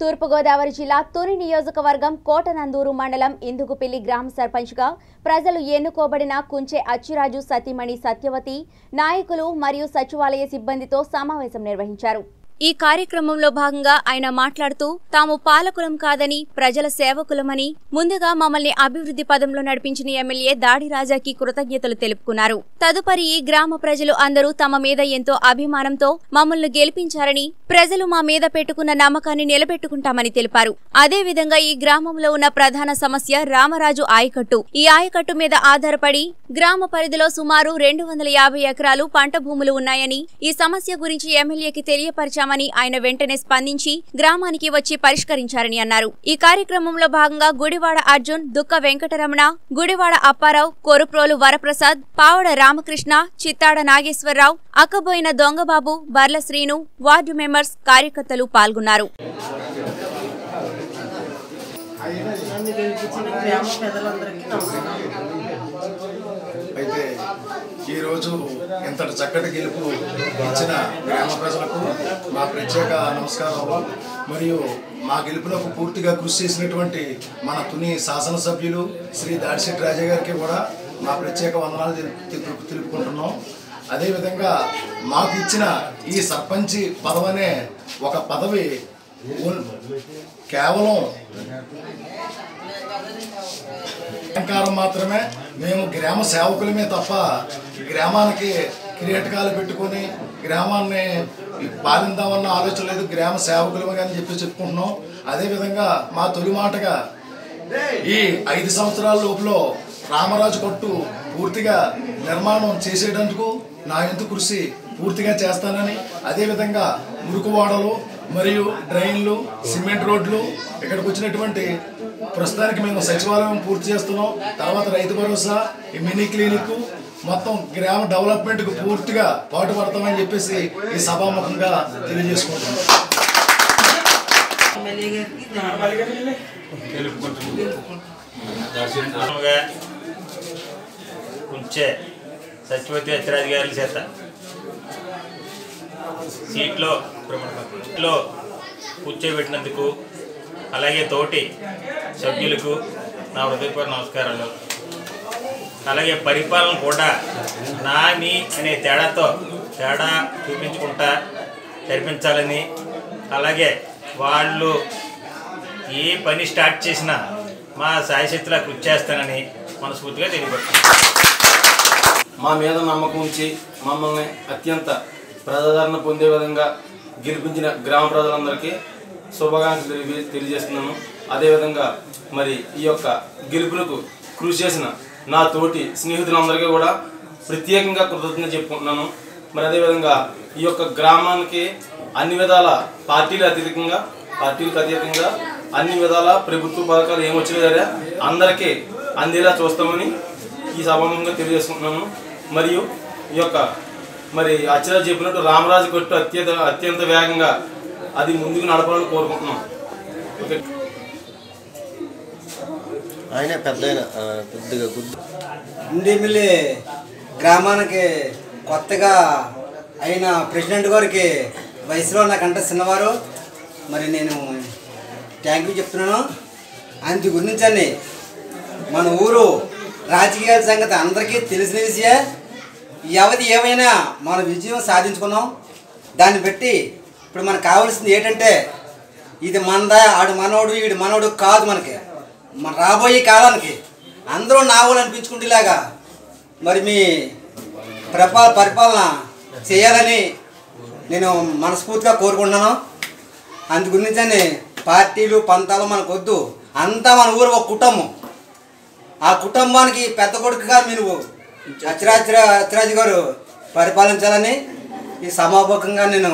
తూర్పుగోదావరి జిల్లా తుని నియోజకవర్గం కోటనందూరు మండలం ఇందుకుపిల్లి గ్రామ సర్పంచ్గా ప్రజలు ఎన్నుకోబడిన కుంచే అచ్చిరాజు సతీమణి సత్యవతి నాయకులు మరియు సచివాలయ సిబ్బందితో సమావేశం నిర్వహించారు. ఈ కార్యక్రమంలో భాగంగా ఆయన మాట్లాడుతూ తాము పాలకులం కాదని ప్రజల సేవకులమని ముందుగా మమ్మల్ని అభివృద్ధి పదంలో నడిపించిన ఎమ్మెల్యే దాడి రాజాకి కృతజ్ఞతలు తెలుపుకున్నారు. తదుపరి ఈ గ్రామ ప్రజలు అందరూ తమ మీద ఎంతో అభిమానంతో మమ్మల్ని గెలిపించారని ప్రజలు మా మీద పెట్టుకున్న నమ్మకాన్ని నిలబెట్టుకుంటామని తెలిపారు. అదే విధంగా ఈ గ్రామంలో ఉన్న ప్రధాన సమస్య రామరాజు ఆయకట్టు. ఈ ఆయకట్టు మీద ఆధారపడి గ్రామ పరిధిలో సుమారు రెండు వందల యాభై ఎకరాలు పంట భూములు ఉన్నాయని ఈ సమస్య గురించి ఎమ్మెల్యేకి తెలియపరిచామని ఆయన వెంటనే స్పందించి గ్రామానికి వచ్చి పరిష్కరించారని అన్నారు. ఈ కార్యక్రమంలో భాగంగా గుడివాడ అర్జున్ దుక్క వెంకటరమణ గుడివాడ అప్పారావు కొరుప్రోలు వరప్రసాద్ పావడ రామకృష్ణ చిత్తాడ నాగేశ్వరరావు అక్కబోయిన దొంగబాబు బర్ల శ్రీను వార్డు మెంబర్స్ కార్యకర్తలు పాల్గొన్నారు. గ్రామ పెద్దలందరికీ నమస్కారం. ఈరోజు ఇంతటి చక్కటి గెలుపు ఇచ్చిన గ్రామ ప్రజలకు మా ప్రత్యేక నమస్కారాలు మరియు మా గెలుపునకు పూర్తిగా కృషి చేసినటువంటి మన తుని శాసనసభ్యులు శ్రీ దాడిశెట్టి రాజా గారికి కూడా మా ప్రత్యేక వందనాలు తెలుపు- తెలుపుకుంటున్నాం. అదేవిధంగా మాకు ఇచ్చిన ఈ సర్పంచి పదవనే ఒక పదవి కేవలం అలంకారం మాత్రమే మేము గ్రామ సేవకులమే తప్ప గ్రామానికి కిరీటకాలు పెట్టుకొని గ్రామాన్ని పాలిందామన్న ఆలోచన లేదు గ్రామ సేవకులమే అని చెప్పి చెప్పుకుంటున్నాం. అదేవిధంగా మా తొలి మాటగా ఈ ఐదు సంవత్సరాల లోపల రామరాజు కొట్టు పూర్తిగా నిర్మాణం చేసేటందుకు నా ఎంతు కృషి పూర్తిగా చేస్తానని అదేవిధంగా మురుకువాడలో మరియు డ్రైన్లు సిమెంట్ రోడ్లు ఇక్కడికి వచ్చినటువంటి ప్రస్తుతానికి మేము సచివాలయం పూర్తి చేస్తున్నాం. తర్వాత రైతు భరోసా ఈ మినీ క్లినిక్ మొత్తం గ్రామ డెవలప్మెంట్కు పూర్తిగా పాటుపడతామని చెప్పేసి ఈ సభాముఖంగా తెలియజేసుకుంటున్నాం. ఉంచే సత్యవతి అచ్చిరాజు గారి చేత. సీట్లో సీట్లో కూర్చోబెట్టినందుకు అలాగే తోటి సభ్యులకు నా హృదయపూర్వ నమస్కారాలు. అలాగే పరిపాలన కూడా నా అనే తేడాతో తేడా చూపించుకుంటా జరిపించాలని అలాగే వాళ్ళు ఏ పని స్టార్ట్ చేసినా మా సాయశక్తిలా కృషి చేస్తానని మనస్ఫూర్తిగా తెలియపడుతుంది మా మీద నమ్మకం ఉంచి మమ్మల్ని అత్యంత ప్రజాదరణ పొందే విధంగా గెలిపించిన గ్రామ ప్రజలందరికీ శుభాకాంక్షలు తెలియజేస్తున్నాను. అదేవిధంగా మరి ఈ యొక్క గెలుపులకు కృషి చేసిన నా తోటి స్నేహితులందరికీ కూడా ప్రత్యేకంగా కృతజ్ఞత చెప్పుకుంటున్నాను. మరి అదేవిధంగా ఈ యొక్క గ్రామానికి అన్ని విధాల పార్టీలు అతీతంగా పార్టీలకు అతీతంగా అన్ని విధాల ప్రభుత్వ పథకాలు ఏమొచ్చినా అందరికీ అందేలా చూస్తామని ఈ సభాముఖంగా తెలియజేసుకుంటున్నాను. మరియు ఈ యొక్క మరి అచ్చరా చెప్పినట్టు రామరాజు కొట్టు అత్యంత అత్యంత వేగంగా అది ముందుకు నడపాలని కోరుకుంటున్నాం. ఓకే. ఆయన పెద్ద గుద్దు ఇండిమిల్లి గ్రామానికి కొత్తగా అయిన ప్రెసిడెంట్ గారికి వయసులో నాకంటే చిన్నవారు. మరి నేను థ్యాంక్ యూ చెప్తున్నాను. అందు గురించని మన ఊరు రాజకీయాల సంగతి అందరికీ తెలిసిన విషయే. వ్యవధి ఏమైనా మన విజయం సాధించుకున్నాం? దాన్ని బట్టి ఇప్పుడు మనకు కావాల్సింది ఏంటంటే ఇది మనదా ఆడు మనోడు వీడు మనోడు కాదు మనకి. మన రాబోయే కాలానికి అందరూ నావులు అనిపించుకుంటేలాగా మరి మీ ప్రపా పరిపాలన చేయాలని నేను మనస్ఫూర్తిగా కోరుకుంటున్నాను. అందు గురించని పార్టీలు పంతాలు మనకు వద్దు. అంతా మన ఊరు ఒక కుటుంబం. ఆ కుటుంబానికి పెద్ద కొడుకుగా మీరు అచ్చిరాజ్ అచ్చిరాజు గారు పరిపాలించాలని ఈ సమాపకంగా నేను